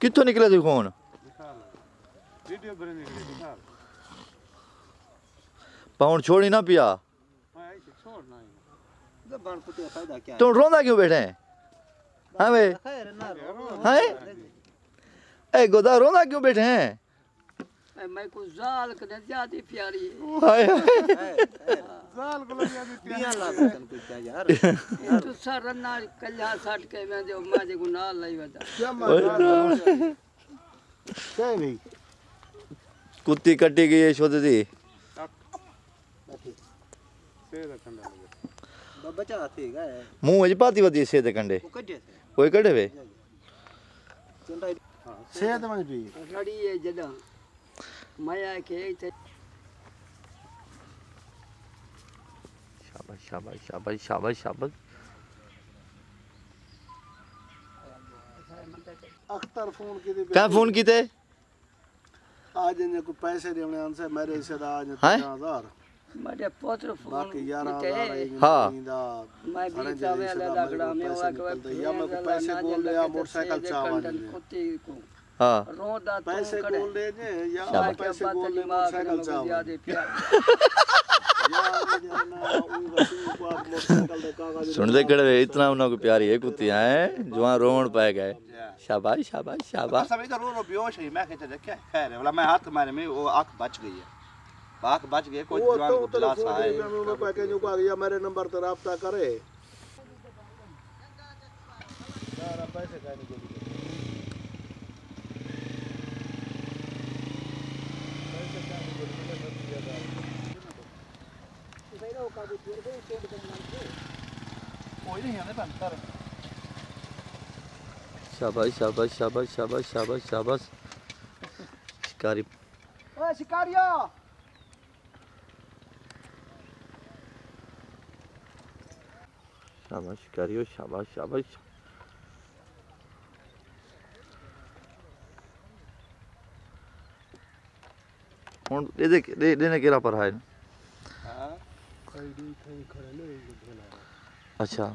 कितों निकले थे phone? Pound छोड़ी ना पिया। तुम रोंदा क्यों बैठे हैं? हाँ ना हैं? ए गोदा रोंदा क्यों बैठे हैं? मैं को जाल कने ज़्यादा प्यारी है। हाय हाय। जाल को कुछ क्या यार तू सर ना कल्ला साट के मैं जो माँ माजे को नाल लाई वदा क्या भाई कुत्ती कट्टी गई है शोध दी। से रखना बचा थे गए मुँह अज पाती वती से ते कंडे? कटे कोई कड़े वे? सेहत में भी। रड़ी है जदा माया के ते शाबाश शाबाश शाबाश शाबाश शाबाश अख्तर फ़ोन की थी क्या फ़ोन कीते आज इन्हें को पैसे देने से मेरे हिस्से दा आज हैं? तेरह हज़ार मारे पोत्र फ़ोन बाकी ग्यारह कीते। हज़ार आई हाँ। नींदा मैं साढ़े भी चावे जैसे वाला दा मेरे लगड़ा को पैसे के या को पैसे या को हाँ रोदा तो पैसे जे या पैसे मोटरसाइकिल या को दे सुन दे कड़े वे इतना उन्हों को प्यारी है कुत्तियाँ हैं? जुआ रोण पाए गए। शाबाश शाबाश शाबाश। सब इधर रो रो बेहोश है मैं कहते देखे खैर है बोला मैं हाथ मारे में वो आँख बच गई है। आँख बच गई कोई जवान तो को दिलासा टेलीफोन है में उन्होंने पैकेज को आ गया मेरे नंबर पे राब्ता करे। कोई नहीं है अंतर शाबाश शाबाश शाबाश शाबाश शाबाश शाबाश। शिकारी। ओए शिकारियो! शाबाश शिकारियो शाबाश शाबाश। हूँ देने केरा पर है ना। अच्छा।